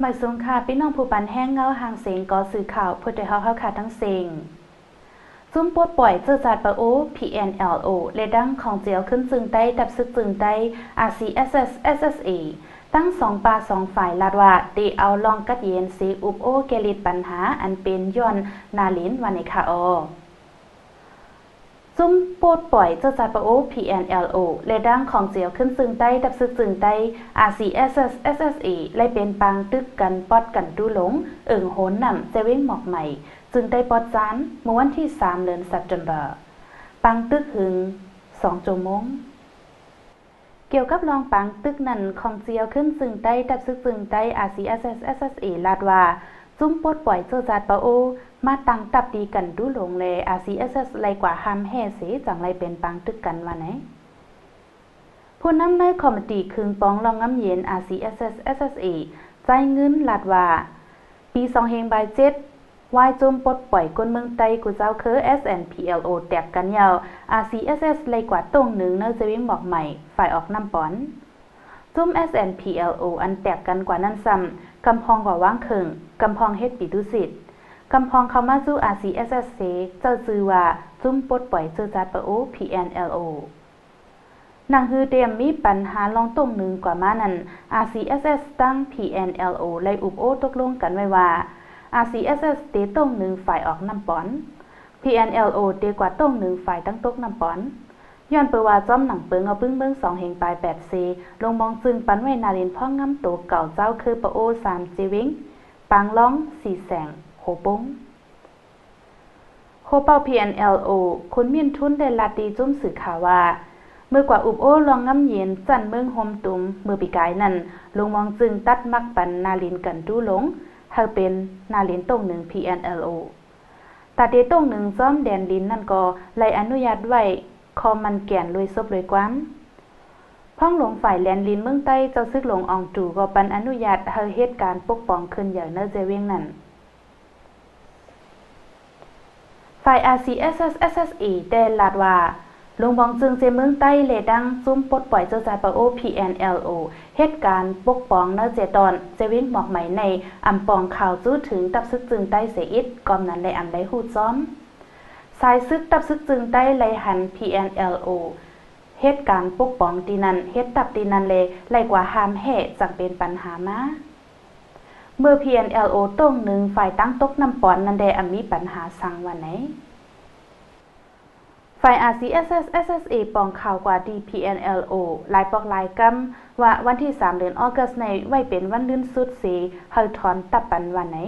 หมายสงค่ะพี่น้องผู้ปันแห้งเงาหางเสียงก็สื่อข่าวพุทธเฮาเฮาค่ะทั้งเสียงจุ้มปวดปล่อยเจอจัดปะโอ PNLO เลดังของเจียวขึ้นจึงได้ดับซึกจึงได้ RCSS SSA ตั้งสองปาสองฝ่ายลาดว่าตีเอาลองกัดเย็นสีอุบโอเกลิดปัญหาอันเป็นย้อนนาลินวันในคาออ จุ้มโปดปล่อยเจ้าจาปโอ PNLO เลดังของเจียวขึ้นซึ่งได้ดับซึกจึงได้ RCSS SSA ไล่เป็นปังตึกกันปอดกันดูหลง เอิ่งโหนนำเจวิงหมอกใหม่ จึงได้ปอดจานเมื่อวันที่ 3 เดือนสัปดาห์ปังตึกหึง2ชั่วโมงเกี่ยวกับรองปังตึกนั้นของเจียวขึ้นซึ่งได้ดับซึกจึงได้ RCSS SSA ลาดว่า จุ้มปดปล่อยเจ้าจาปโอ มาตังตับดีกันดูหลงเลย RCSS ไลกว่าห้ามแห่เสจังไรเป็นปังตึกกันว่าไหนผู้นำในคอมมิตี้คืนปองรองงำเย็น RCSS SSA ใจเงินลาดว่า ปี2เฮงบาย7วายจมปดปล่อยกนเมืองไตกูเจ้าเคอ SNPLO แตกกันยาว RCSS ไลกว่าตรงหนึ่งเนอจะวิ่งบอกใหม่ ฝ่ายออกน้ำปอน จุม SNPLO อันแตกกันกว่านั้นซ้ำกำพองกว่าว่างเคิงกำพองเฮ็ดปีดุสิตกำพองเขามาสู้ RCSS เจ้าจือว่าจุ้มปดปล่อยเจอจัดปะโอ PNLO นางฮือเตียมมีปัญหาลองตรงหนึ่งกว่ามานั้น RCSS ตั้ง PNLO เลยอุบโอตกลงกันไว้ว่า RCSS เตตรงหนึ่งฝ่ายออกน้ำปอน PNLO เตกว่าตรงหนึ่งฝ่ายตั้งตกน้ำปอน ย้อนเปว่าจอมหนังเปิงเอาปึ้งเบิ้งสองเฮงปลายแปดเซลงมองจึงปันไว้นาลินพ่องำตัวเก่าเจ้าคือปะโอสามจีวิงปังล้องสี่แสงปงโคเปา PNLO คนมีนทุนได้ลาตีจุ้มสื่อข่าวว่า เมื่อกว่าอุบโอลองง้ำเย็นจันเมืองโฮมตุมเมื่อปีกายนั้นลงมองจึงตัดมักปันนาลินกันดูหลงเธอเป็นนาลินตรงหนึ่ง PNLO ตาเดตรงหนึ่งซ้อมแดนลินนั่นก็ไลอนุญาตไว้ คอมมันแก่นลวยซบลยกวามพ่องหลวงฝ่ายแลนลินเมืองใต้เจ้าซึกหลวงอองจูก็ปันอนุญาตเฮเหตุการณ์ปกป้องขึ้นอย่างเนเจเวงนั้นฝ่าย RCSS SSE ได้ลาดว่าลงบองจึงเจเมืองใต้เลดังซุ่มปลดปล่อยเจ้าจายปโอ PNLO เหตุการณ์ปกป้องเนเจตอนเจวิงหมอกไหมในอำปองข่าวจู้ถึงตับซึกจึงใต้เสียอิดกอมนั้นได้อำได้หูซ้อม สายซึกตับซึกจึงใต้ไลหัน PNLO เหตุการณ์ปกป้องตีนันเฮ็ดตับตีนันเลยไลกว่าหามแห่จังเป็นปัญหามาเมื่อ PNLO ต้งหนึ่งฝ่ายตั้งตกนำปอนนันแดอมีปัญหาสังวันไหนฝ่าย RCSS SSA ปองข่าวกว่า DPNLO ลายปอกลายกำว่าวันที่ 3 เดือนออกัสในไว้เป็นวันลื่นสุดสีเฮาถอนตับปันวันไหน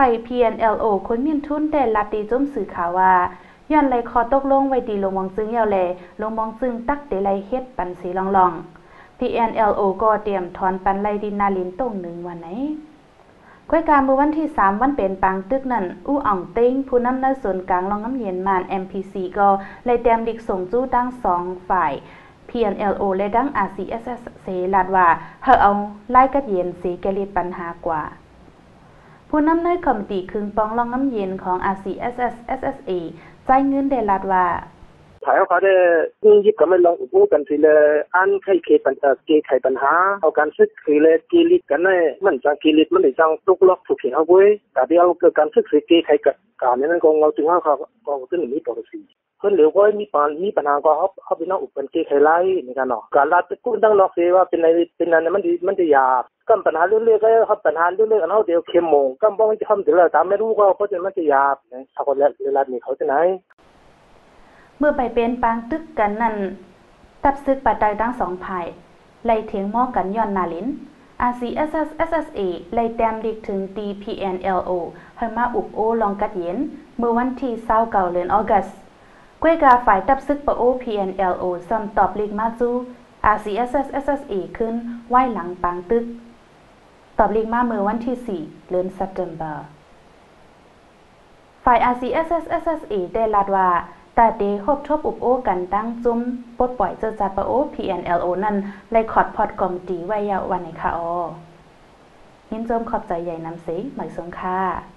ฝ่าย PNLO คนมีนทุนแต่ลาตีจมสื่อข่าวว่าย้อนไลคอตกลงไว้ดีลงมองจึงเยาแลลงมองจึงตักเดไลเฮ็ดปันสีลองลอง PNLO ก็เตรียมถอนปันไลดินนาลินตรงหนึ่งวันไหนก้อยการเมื่อวันที่ 3 วันเป็นปังตึกนั่น อู้อ่องเต้งผู้นำในส่วนกลางรองน้ำเย็นมาน MPC ก็เลยเตรียมดิกส่งจู้ดังสองฝ่าย PNLO และดัง RCSS เสลาดว่าเฮาเอาไล่กัดเย็นสีแกลิดปัญหากว่า ผู้นำในคอมมิตี้คึงปองรองน้ำเย็นของ RCSS SSA ใจเงินได้ลาดว่าถ่ายเอาเขาได้ยิ่งยิบก็ไม่ลองอุปกันสิเลยอันใครเคปัญหาเกไขปัญหาเอาการซึกคือเลยกีลิกันเน่มันจะกีลิมันได้จังตุกล็อกถูกเขียนเอาไว้แต่เดียวเกิดการซึกคือเกไขกับการนั้นก็เราจึงว่าเขาก็ขึ้นหนี้ต่อสิเพิ่นเหลือว่ามีปัญมีปัญหาก็เขาเขาเป็นน้องอุปกันเกไขไล่ในการเนาะการรัดกุ้งตั้งนอกเสว่าเป็นอะไรเป็นนั้นมันดีมันจะยาก กำปัญหาเรื่องๆก็เขาปัญหาเรื่องๆกันเขาเดียวเข้มมงกำบ้องจะทำถึงแล้วตามไม่รู้ก็เพราะฉะมันจะยากนะถ้าคนละเวลานี้เขาจะไหน เมื่อไปเป็นปางตึกกันนั่น ตับซึกปัดใดทั้งสองภายไล่เถียงมอกันย้อนนาลิน RCSS SSA ไล่แต้มดิกถึง DPNLO ให้มาอุบโอลองกัดเย็น เมื่อวันที่เศร้าเก่าเดือนออกัสก้วยกาฝ่ายตับซึกปโอ PNLO ซ้ำตอบลิกมาจู RCSS SSA ขึ้นไหวหลังปางตึก ตอบลิกมาเมื่อวันที่ 4 เดือนสัปดาห์ ฝ่าย RCSS SSA ได้ลาดว่าแต่เดหบทบอุบโอกันตั้งจุ้มปดปล่อยเจอจัดปะโอ PNLO นั่นเลยขอดพอดกอมตีไว้ยาววันในค่ะออยินจมขอบใจใหญ่นำสิหมายสงค่ะ